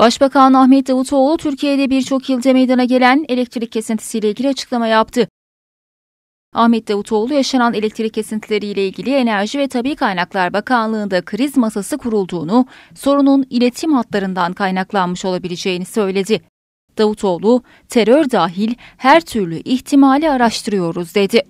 Başbakan Ahmet Davutoğlu Türkiye'de birçok ilde meydana gelen elektrik kesintisiyle ilgili açıklama yaptı. Ahmet Davutoğlu yaşanan elektrik kesintileriyle ilgili Enerji ve Tabi Kaynaklar Bakanlığı'nda kriz masası kurulduğunu, sorunun iletim hatlarından kaynaklanmış olabileceğini söyledi. Davutoğlu, terör dahil her türlü ihtimali araştırıyoruz dedi.